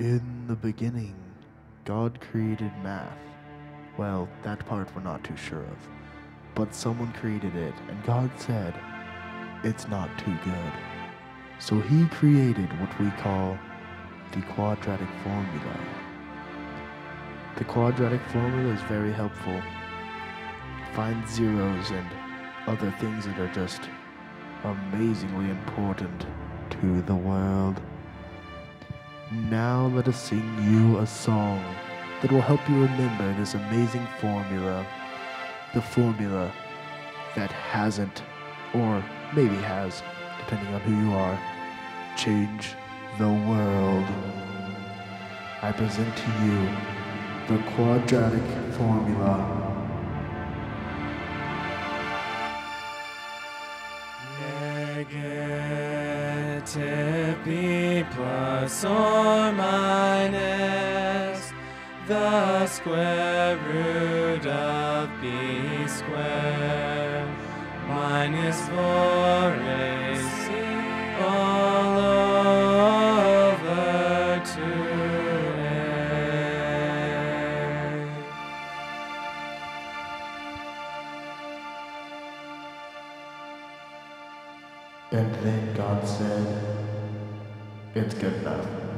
In the beginning, God created math. Well, that part we're not too sure of. But someone created it, and God said, it's not too good. So he created what we call the quadratic formula. The quadratic formula is very helpful. Find zeros and other things that are just amazingly important to the world. Now let us sing you a song that will help you remember this amazing formula. The formula that hasn't, or maybe has, depending on who you are, changed the world. I present to you the quadratic formula. Negative b plus or minus the square root of b squared minus 4ac And then God said, It's good enough.